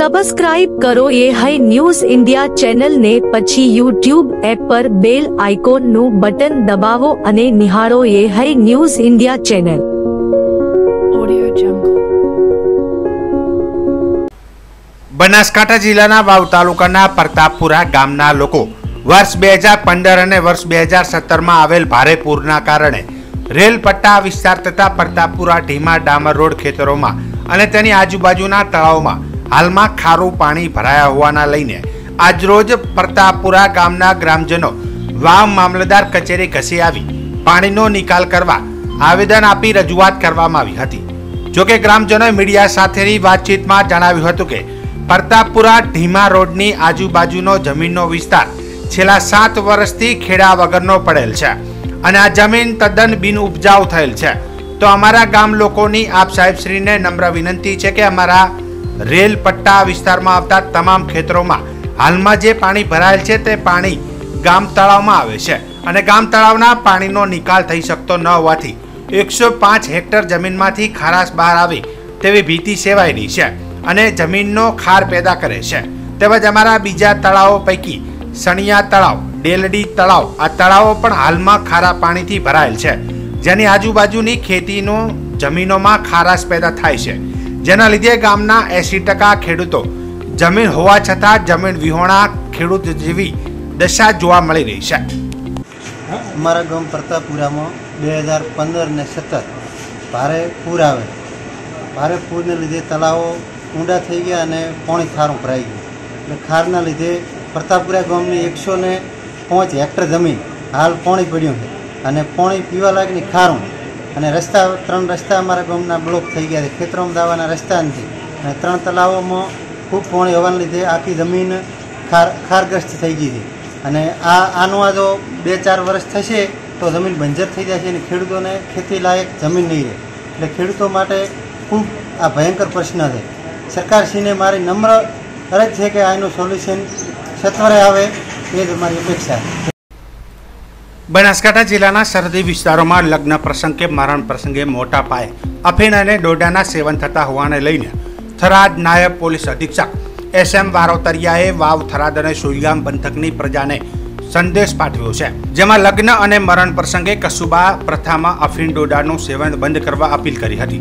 Subscribe કરો એ high news India ચેનલને પછી યુટ્યુબ એપ પર બેલ આઇકોનનું બટન દબાવો અને નિહાળો એ high news India channel Banaskantha જિલ્લાના વાવ તાલુકાના પ્રતાપપુરા ગામના લોકો વર્ષ બે હજાર પંદર અને વર્ષ બે હજાર સત્તરમાં આવેલ ભારે પૂરના કારણે રેલ પટ્ટા વિસ્તાર તથા પ્રતાપપુરા ઢીમા ડામર રોડ ખેતરોમાં અને તેની આજુબાજુના તળાવમાં હાલમાં ખારું પાણી ભરાયા હોવાના લઈને આજરોજ પ્રતાપપુરા ગામના ગ્રામજનો વાવ મામલતદાર કચેરી ઘસી આવી પાણીનો નિકાલ કરવા આવેદન આપી રજૂઆત કરવામાં આવી હતી. જોકે ગ્રામજનોએ મીડિયા સાથેની વાતચીતમાં જણાવ્યું હતું કે પ્રતાપપુરા ઢીમા રોડની આજુબાજુનો જમીનનો વિસ્તાર છેલ્લા સાત વર્ષથી ખેડા વગરનો પડેલ છે અને આ જમીન તદ્દન બિન ઉપજાઉ થયેલ છે. તો અમારા ગામ લોકોની આપ સાહેબશ્રીને નમ્ર વિનંતી છે કે અમારા રેલ પટ્ટા વિસ્તારમાં આવતા તમામ ખેતરોમાં હાલમાં જે પાણી ભરાયેલ છે તે પાણી ગામ તળાવમાં આવે છે અને ગામ તળાવના પાણીનો નિકાલ થઈ શકતો ન હોવાથી એકસો પાંચ હેક્ટર જમીનમાંથી ખારાશ બહાર આવે તેવી ભીતિ સેવાયેલી છે અને જમીનનો ખાર પેદા કરે છે. તેમજ અમારા બીજા તળાવો પૈકી સણિયા તળાવ, ડેલડી તળાવ આ તળાવો પણ હાલમાં ખારા પાણીથી ભરાયેલ છે. જેની આજુબાજુની ખેતીનો જમીનોમાં ખારાશ પેદા થાય છે. જેના લીધે ગામના એસી ટકા ખેડૂતો જમીન હોવા છતાં જમીન વિહોણા ખેડૂત જેવી દશા જોવા મળી રહી છે. અમારા ગામ પ્રતાપપુરામાં બે હજાર પંદર ને સત્તર ભારે પૂર આવે. ભારે પૂરને લીધે તળાવો ઊંડા થઈ ગયા અને પાણી ખારું ભરાઈ ગયું. એટલે ખારના લીધે પ્રતાપપુરા ગામની એકસો ને પાંચ હેક્ટર જમીન હાલ પાણી પડ્યું છે અને પાણી પીવા લાયકની ખારું અને રસ્તા, ત્રણ રસ્તા અમારા ગામના બ્લોક થઈ ગયા છે. ખેતરોમાં દાવાના રસ્તા નથી. અને ત્રણ તળાવોમાં ખૂબ પાણી હોવાને લીધે આખી જમીન ખાર, ખારગ્રસ્ત થઈ ગઈ છે. અને આ, આનું આ જો બે ચાર વર્ષ થશે તો જમીન બંજર થઈ જશે અને ખેડૂતોને ખેતી લાયક જમીન નહીં રહે. એટલે ખેડૂતો માટે ખૂબ આ ભયંકર પ્રશ્ન છે. સરકારશ્રીને મારી નમ્ર અરજ છે કે આનું સોલ્યુશન સત્વરે આવે એ જ મારી અપેક્ષા છે. બનાસકાંઠા જિલ્લાના સરહદી વિસ્તારોમાં લગ્ન પ્રસંગે, મરણ પ્રસંગે મોટા પાયે અફીણ અને ડોડાના સેવન થતા હોવાને લઈને થરાદ નાયબ પોલીસ અધિક્ષક એસ એમ વારોતરિયાએ વાવ, થરાદ અને સુઈગામ પંથકની પ્રજાને સંદેશ પાઠવ્યો છે. જેમાં લગ્ન અને મરણ પ્રસંગે કસુબા પ્રથામાં અફીણ ડોડાનું સેવન બંધ કરવા અપીલ કરી હતી.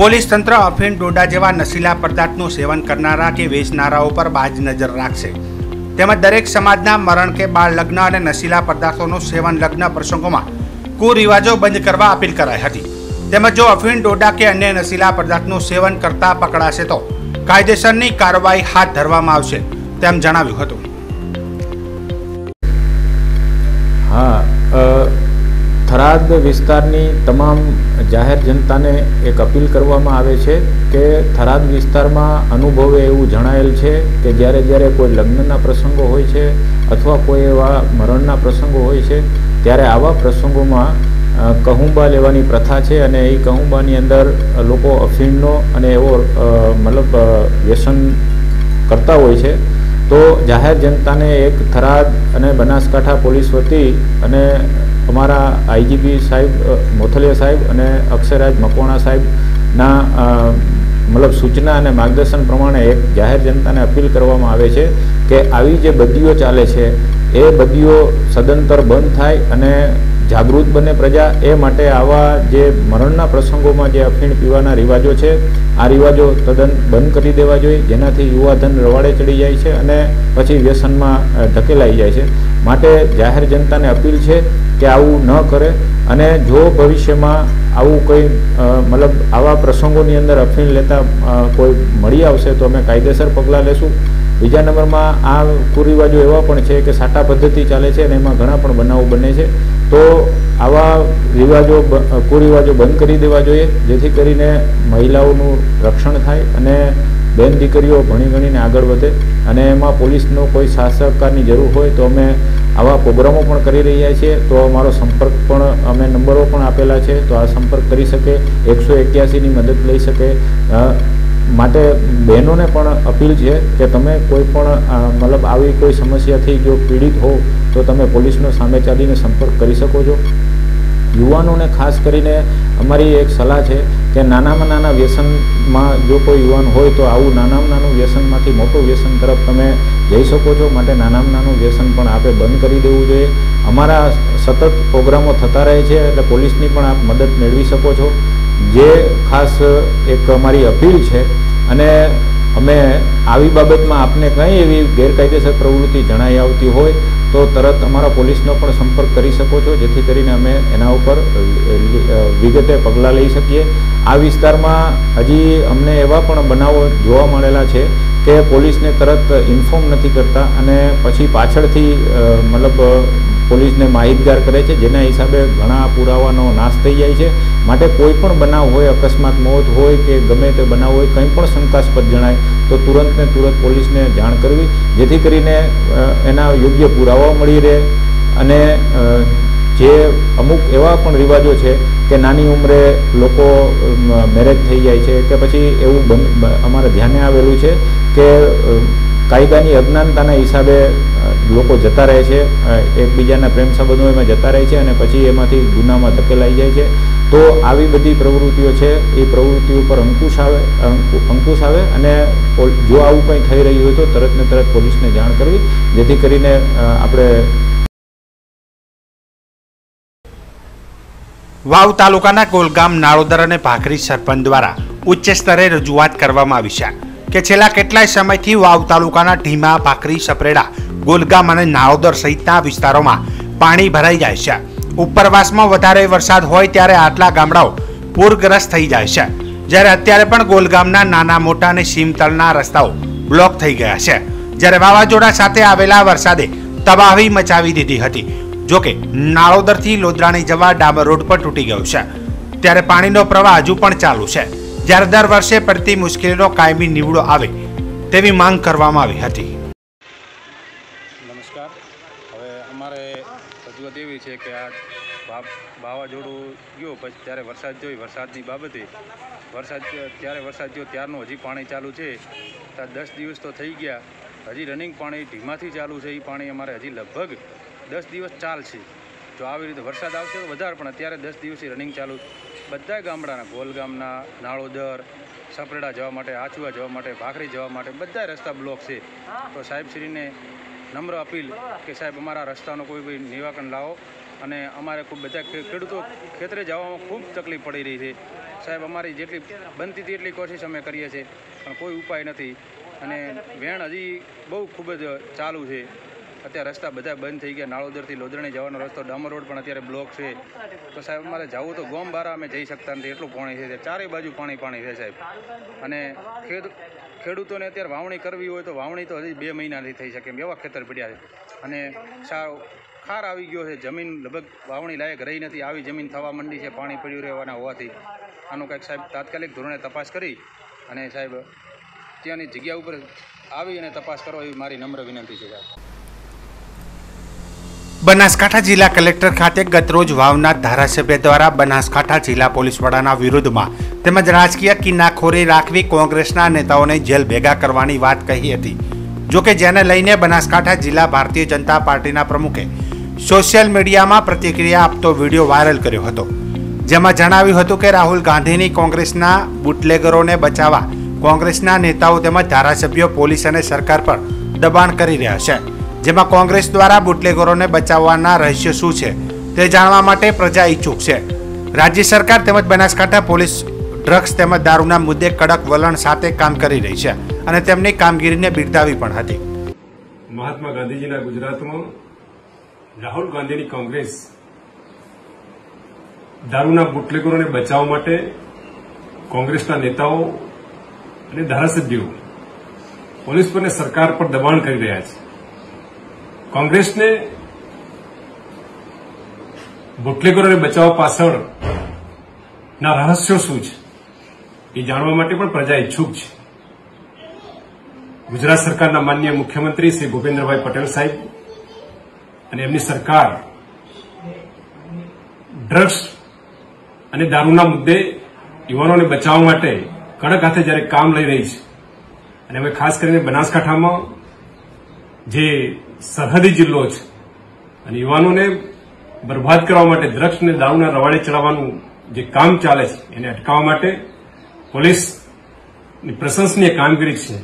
પોલીસ તંત્ર અફીણ ડોડા જેવા નશીલા પદાર્થનું સેવન કરનારા કે વેચનારાઓ પર બાજ નજર રાખશે. તેમજ દરેક સમાજના મરણ કે બાળ લગ્ન અને નશીલા પદાર્થોનું સેવન લગ્ન પ્રસંગોમાં કુરિવાજો બંધ કરવા અપીલ કરાઈ હતી. તેમજ જો અફીણ ડોડા કે અન્ય નશીલા પદાર્થનું સેવન કરતા પકડાશે તો કાયદેસરની કાર્યવાહી હાથ ધરવામાં આવશે, તેમ જણાવ્યું હતું. હા થરાદ વિસ્તારની તમામ જાહેર જનતાને એક અપીલ કરવામાં આવે છે કે થરાદ વિસ્તારમાં અનુભવે એવું જણાયેલ છે કે જ્યારે જ્યારે કોઈ લગ્નના પ્રસંગો હોય છે અથવા કોઈ એવા મરણના પ્રસંગો હોય છે, ત્યારે આવા પ્રસંગોમાં કહુંબા લેવાની પ્રથા છે અને એ કહુંબાની અંદર લોકો અફીણનો અને એવો મતલબ વ્યસન કરતા હોય છે. તો જાહેર જનતાને એક થરાદ અને બનાસકાંઠા પોલીસ વતી અને અમારા આઈજીપી સાહેબ મોથલિયા સાહેબ અને અક્ષરાજ મકવાણા સાહેબના મતલબ સૂચના અને માર્ગદર્શન પ્રમાણે એક જાહેર જનતાને અપીલ કરવામાં આવે છે કે આવી જે બદીઓ ચાલે છે, એ બદીઓ સદંતર બંધ થાય અને જાગૃત બને પ્રજા. એ માટે આવા જે મરણના પ્રસંગોમાં જે અફીણ પીવાના રિવાજો છે, આ રિવાજો તદ્દન બંધ કરી દેવા જોઈએ. જેનાથી યુવાધન રવાડે ચડી જાય છે અને પછી વ્યસનમાં ઢકેલાઈ જાય છે. માટે જાહેર જનતાને અપીલ છે કે આવું ન કરે. અને જો ભવિષ્યમાં આવું કંઈ મતલબ આવા પ્રસંગોની અંદર અફીણ લેતા કોઈ મળી આવશે તો અમે કાયદેસર પગલાં લેશું. બીજા નંબરમાં આ કુરિવાજો એવા પણ છે કે સાટા પદ્ધતિ ચાલે છે અને એમાં ઘણા પણ બનાવો બને છે. તો આવા રિવાજો કુરિવાજો બંધ કરી દેવા જોઈએ, જેથી કરીને મહિલાઓનું રક્ષણ થાય અને બેન દીકરીઓ ભણી ગણીને આગળ વધે. અને એમાં પોલીસનો કોઈ સાથ સહકારની જરૂર હોય તો અમે આવા પ્રોગ્રામો પણ કરી રહ્યા છીએ તો અમારો સંપર્ક પણ અમે નંબરો પણ આપેલા છે, તો આ સંપર્ક કરી શકે, એકસો એક્યાસીની મદદ લઈ શકે. માટે બહેનોને પણ અપીલ છે કે તમે કોઈ પણ મતલબ આવી કોઈ સમસ્યાથી જો પીડિત હો, તો તમે પોલીસનો સામે ચાલીને સંપર્ક કરી શકો છો. યુવાનોને ખાસ કરીને અમારી એક સલાહ છે કે નાનામાં નાના વ્યસનમાં જો કોઈ યુવાન હોય તો આવું નાનામાં નાનું વ્યસનમાંથી મોટું વ્યસન તરફ તમે જઈ શકો છો. માટે નાનામાં નાનું વ્યસન પણ આપે બંધ કરી દેવું જોઈએ. અમારા સતત પ્રોગ્રામો થતા રહે છે એટલે પોલીસની પણ આપ મદદ મેળવી શકો છો. જે ખાસ એક અમારી અપીલ છે અને અમે આવી બાબતમાં આપને કંઈ એવી ગેરકાયદેસર પ્રવૃત્તિ જણાઈ આવતી હોય તો તરત અમારા પોલીસનો પણ સંપર્ક કરી શકો છો, જેથી કરીને અમે એના ઉપર વિગતે પગલાં લઈ શકીએ. આ વિસ્તારમાં હજી અમને એવા પણ બનાવો જોવા મળેલા છે કે પોલીસને તરત ઇન્ફોર્મ નથી કરતા અને પછી પાછળથી મતલબ પોલીસને માહિતગાર કરે છે, જેના હિસાબે ઘણા પુરાવાનો નાશ થઈ જાય છે. માટે કોઈ પણ બનાવ હોય, અકસ્માત, મોત હોય કે ગમે તે બનાવ હોય, કંઈ પણ શંકાસ્પદ જણાય, તો તુરંત ને તુરંત પોલીસને જાણ કરવી, જેથી કરીને એના યોગ્ય પુરાવા મળી રહે અને જે અમુક એવા પણ રિવાજો છે કે નાની ઉંમરે લોકો મેરેજ થઈ જાય છે કે પછી એવું બન અમારા ધ્યાને આવેલું છે કે કાયદાની અજ્ઞાનતાના હિસાબે લોકો જતા રહે છે એકબીજાના પ્રેમ સંબંધો એમાં જતા રહે છે અને પછી એમાંથી ગુનામાં ધકેલાઈ જાય છે. તો આવી બધી પ્રવૃત્તિઓ છે, એ પ્રવૃત્તિઓ પર અંકુશ આવે અંકુશ આવે અને જો આવું કંઈ થઈ રહ્યું હોય તો તરત ને તરત પોલીસને જાણ કરવી, જેથી કરીને આપણે વાવ તાલુકાના ગોલગામ નાળોદર અને ભાખરી સરપંચ દ્વારા ઉચ્ચ સ્તરે રજૂઆત કરવામાં આવી છે કે છેલ્લા કેટલાય સમયથી વાવ તાલુકાના ઢીમા, ભાખરી, સપરેડા, ગોલગામ અને નાળોદર સહિતના વિસ્તારોમાં પાણી ભરાઈ જાય છે. ઉપરવાસમાં વધારે વરસાદ હોય ત્યારે આટલા ગામડાઓ પૂરગ્રસ્ત થઈ જાય છે. જ્યારે અત્યારે પણ ગોલગામના નાના મોટા અને સીમતળના રસ્તાઓ બ્લોક થઈ ગયા છે. જ્યારે વાવાઝોડા સાથે આવેલા વરસાદે તબાહી મચાવી દીધી હતી. જોકે નાળોદરથી લોદરાણી જવા ડામર રોડ પર તૂટી ગયો છે. ત્યારે પાણીનો પ્રવાહ હજુ પણ ચાલુ છે. જ્યારે દર વર્ષે પડતી મુશ્કેલીનો કાયમી નીવડો આવે તેવી માંગ કરવામાં આવી હતી. રજૂઆત છે કે આ વાવાઝોડું ગયો, પછી ત્યારે વરસાદ જોઈ વરસાદની બાબતે. વરસાદ ત્યારે વરસાદ ગયો ત્યારનું હજી પાણી ચાલુ છે. ત્યાં દસ દિવસ તો થઈ ગયા. હજી રનિંગ પાણી ધીમાથી ચાલુ છે, એ પાણી અમારે હજી લગભગ દસ દિવસ ચાલશે જો આવી રીતે વરસાદ આવશે તો વધારે, પણ અત્યારે દસ દિવસથી રનિંગ ચાલુ. બધા ગામડાના ગોલ ગામના નાળોદર, સપરેડા જવા માટે આચુવા જવા માટે, ભાખરી જવા માટે બધા રસ્તા બ્લોક છે. તો સાહેબશ્રીને નમ્ર અપીલ કે સાહેબ, અમારા રસ્તાનો કોઈ બી નિવારણ લાવો અને અમારે ખૂબ બધા ખેડૂતો ખેતરે જવામાં ખૂબ તકલીફ પડી રહી છે. સાહેબ, અમારી જેટલી બનતી હતી એટલી કોશિશ અમે કરીએ છીએ, પણ કોઈ ઉપાય નથી. અને વેણ હજી બહુ ખૂબ જ ચાલુ છે. અત્યારે રસ્તા બધા બંધ થઈ ગયા. નાળોદરથી લોધરણી જવાનો રસ્તો, ડામર રોડ પણ અત્યારે બ્લોક છે. તો સાહેબ, અમારે જવું તો ગોમ બારા અમે જઈ શકતા નથી. એટલું પાણી છે. ચારે બાજુ પાણી પાણી છે સાહેબ. અને ખેડ, ખેડૂતોને અત્યારે વાવણી કરવી હોય તો વાવણી તો હજી બે મહિનાથી થઈ શકે એમ. એવા ખેતર પડ્યા છે. અને સાવ ખાર આવી ગયો છે. જમીન લગભગ વાવણી લાયક રહી નથી. આવી જમીન થવા માંડી છે. પાણી પડ્યું રહેવાના હોવાથી. આનું કંઈક સાહેબ તાત્કાલિક ધોરણે તપાસ કરી અને સાહેબ, ત્યાંની જગ્યા ઉપર આવી અને તપાસ કરો એવી મારી નમ્ર વિનંતી છે સાહેબ. બનાસકાંઠા જિલ્લા કલેક્ટર ખાતે ગતરોજ વાવના ધારાસભ્ય દ્વારા બનાસકાંઠા જિલ્લા પોલીસ વડાના વિરુદ્ધમાં તેમજ રાજકીય કિન્નાખોરી રાખવી કોંગ્રેસના નેતાઓને જેલ ભેગા કરવાની વાત કહી હતી. જોકે જેને લઈને બનાસકાંઠા જિલ્લા ભારતીય જનતા પાર્ટીના પ્રમુખે સોશિયલ મીડિયામાં પ્રતિક્રિયા આપતો વીડિયો વાયરલ કર્યો હતો. જેમાં જણાવ્યું હતું કે રાહુલ ગાંધીની કોંગ્રેસના બુટલેગરોને બચાવવા કોંગ્રેસના નેતાઓ તેમજ ધારાસભ્યો પોલીસ અને સરકાર પર દબાણ કરી રહ્યા છે. જેમાં કોંગ્રેસ દ્વારા બુટલેગરોને બચાવવાના રહસ્ય શું છે તે જાણવા માટે પ્રજા ઈચ્છુક છે. રાજ્ય સરકાર તેમજ બનાસકાંઠા પોલીસ ડ્રગ્સ તેમજ દારૂના મુદ્દે કડક વલણ સાથે કામ કરી રહી છે અને તેમની કામગીરીને બિરદાવી પણ હતી. મહાત્મા ગાંધીજીના ગુજરાતમાં રાહુલ ગાંધીની કોંગ્રેસ દારૂના બુટલેગરોને બચાવવા માટે કોંગ્રેસના નેતાઓ અને ધારાસભ્યો પોલીસ પર સરકાર પર દબાણ કરી રહ્યા છે. કોંગ્રેસને બુટલેગરોને બચાવવા પાછળ ના રહસ્યો શું છે? એ જાણવા માટે પણ પ્રજા ઈચ્છુક છે. ગુજરાત સરકારના માન્ય મુખ્યમંત્રી શ્રી ભૂપેન્દ્રભાઈ પટેલ સાહેબ અને એમની સરકાર ડ્રગ્સ અને દારૂના મુદ્દે યુવાનોને બચાવવા માટે કડક હાથે જ્યારે કામ લઈ રહી છે અને અમે ખાસ કરીને બનાસકાંઠામાં જે સરહદી જિલ્લો છે. અને યુવાનોને બરબાદ કરવા માટે દ્રક્ષને દારૂના રવાડે ચડાવવાનું જે કામ ચાલે છે, એને અટકાવવા માટે પોલીસની પ્રશંસનીય કામગીરી છે.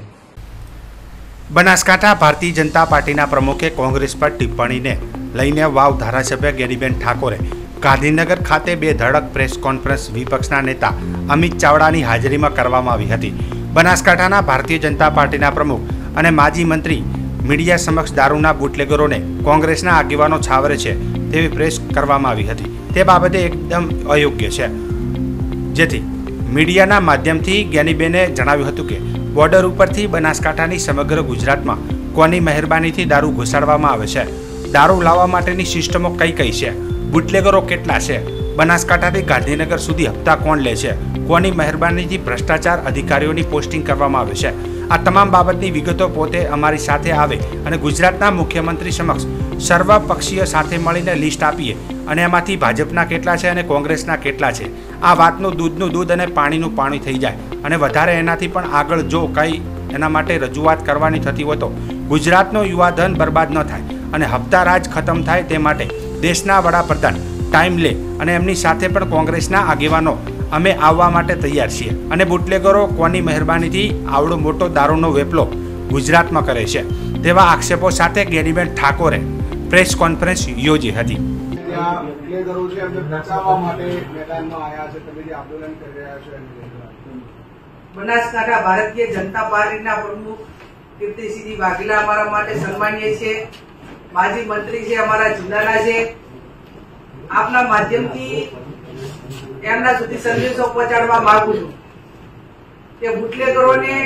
બનાસકાંઠા ભારતીય જનતા પાર્ટીના પ્રમુખે કોંગ્રેસ પર ટિપ્પણીને લઈને વાવ ધારાસભ્ય ગેરીબેન ઠાકોરે ગાંધીનગર ખાતે બે ધડક પ્રેસ કોન્ફરન્સ વિપક્ષના નેતા અમિત ચાવડાની હાજરીમાં કરવામાં આવી હતી. બનાસકાંઠાના ભારતીય જનતા પાર્ટીના પ્રમુખ અને માજી મંત્રી મીડિયા સમક્ષ દારૂના બુટલેગરોને કોંગ્રેસના આગેવાનો છાવરે છે તેવી પ્રેસ કરવામાં આવી હતી. તે બાબતે એકદમ અયોગ્ય છે. જેથી મીડિયાના માધ્યમથી જ્ઞાનીબેને જણાવ્યું હતું કે, બોર્ડર ઉપરથી બનાસકાંઠાની સમગ્ર ગુજરાતમાં કોની મહેરબાનીથી દારૂ ઘુસાડવામાં આવે છે? દારૂ લાવવા માટેની સિસ્ટમો કઈ કઈ છે? બુટલેગરો કેટલા છે? બનાસકાંઠાથી ગાંધીનગર સુધી હપ્તા કોણ લે છે? કોની મહેરબાનીથી ભ્રષ્ટાચાર અધિકારીઓની પોસ્ટિંગ કરવામાં આવે છે? આ તમામ બાબતની વિગતો પોતે અમારી સાથે આવે અને ગુજરાતના મુખ્યમંત્રી સમક્ષ સર્વપક્ષીય સાથે મળીને લિસ્ટ આપીએ. અને એમાંથી ભાજપના કેટલા છે અને કોંગ્રેસના કેટલા છે. આ વાતનું દૂધનું દૂધ અને પાણીનું પાણી થઈ જાય. અને વધારે એનાથી પણ આગળ જો કંઈ એના માટે રજૂઆત કરવાની થતી હોય તો ગુજરાતનો યુવાધન બરબાદ ન થાય અને હપ્તા રાજ ખતમ થાય તે માટે દેશના વડાપ્રધાન ટાઈમ લે. અને એમની સાથે પણ કોંગ્રેસના આગેવાનો અમે આવવા માટે તૈયાર છીએ. અને બુટલેગરો કોની મહેરબાનીથી આવડો મોટો દારૂનો વેપલો ગુજરાતમાં કરે છે. તેવા આક્ષેપો સાથે ગેરીબેન ઠાકોરે પ્રેસ કોન્ફરન્સ યોજી હતી. ત્યાં પ્લેગરો છે એમને બચાવવા માટે મેદાનમાં આવ્યા છે. તમે જે આંદોલન કરી રહ્યા છો એમને બનાસકાંઠા ભારતીય જનતા પાર્ટીના પ્રમુખ કીર્તિસિંહજી વાઘેલા અમારા માટે સન્માનીય છે. માજી મંત્રી છે અમારા જિલ્લાના છે. આપના માધ્યમથી એમના સુધી સંદેશો પહોંચાડવા માંગુ છું કે બુટલેગરોને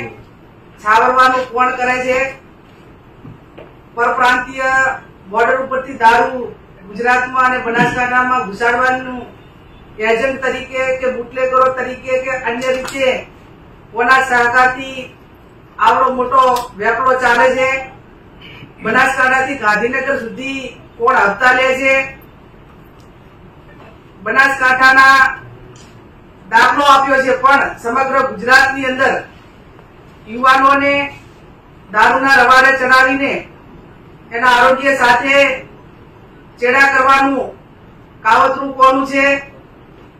છાવરવાનું કોણ કરે છે? પરપ્રાંતીય બોર્ડર ઉપરથી દારૂ ગુજરાતમાં અને બનાસકાંઠામાં ઘુસાડવાનું એજન્ટ તરીકે કે બુટલેગરો તરીકે કે અન્ય રીતે કોના સહકારથી આવડો મોટો વેપલો ચાલે છે? બનાસકાંઠાથી ગાંધીનગર સુધી કોણ હપ્તા લે છે? બનાસકાંઠાના દાખલો આપ્યો છે, પણ સમગ્ર ગુજરાતની અંદર યુવાનોને દારૂના રવાડે ચડાવીને એના આરોગ્ય સાથે ચેડા કરવાનું કાવતરું કોનું છે?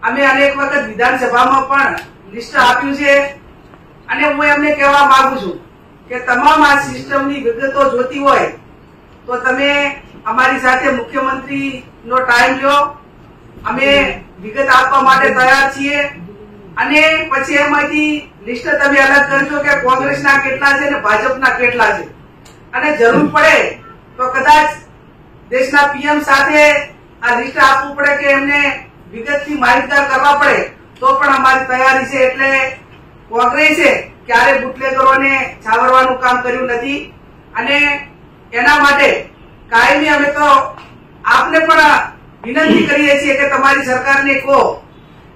અમે અનેક વખત વિધાનસભામાં પણ લિસ્ટ આપ્યું છે અને હું એમને કહેવા માંગુ છું કે તમામ આ સિસ્ટમની વિગતો જોતી હોય તો તમે અમારી સાથે મુખ્યમંત્રી નો ટાઈમ લો. અમે વિગત આપવા માટે તૈયાર છીએ. અને પછી એમાંથી લિસ્ટ તમે અલગ કરજો કે કોંગ્રેસના કેટલા છે અને ભાજપના કેટલા છે. અને જરૂર પડે તો કદાચ દેશના પીએમ સાથે આ લિસ્ટ આપવું પડે કે એમને વિગતથી માહિતગાર કરવા પડે, તો પણ અમારી તૈયારી છે. એટલે કોંગ્રેસે ક્યારે બુટલેગરોને છાવરવાનું કામ કર્યું નથી. અને એના માટે કાયમી અમે તો આપને પણ વિનંતી કરીએ છીએ કે તમારી સરકારને કહો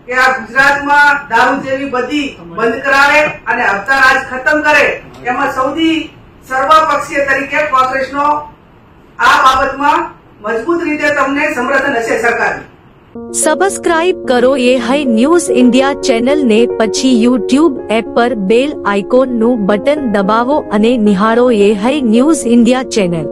કે આ ગુજરાતમાં દારૂ જેવી બધી બંધ કરાવે અને હપ્તા રાજ ખતમ કરે. એમાં સૌથી સર્વપક્ષીય તરીકે કોંગ્રેસનો આ બાબતમાં મજબૂત રીતે તમને સમર્થન હશે સરકારનું. સબસ્ક્રાઇબ કરો એ હૈ ન્યૂઝ ઇન્ડિયા ચેનલ ને પછી યુટ્યુબ એપ પર બેલ આઇકોનનું બટન દબાવો અને નિહાળો એ હૈ ન્યૂઝ ઇન્ડિયા ચેનલ.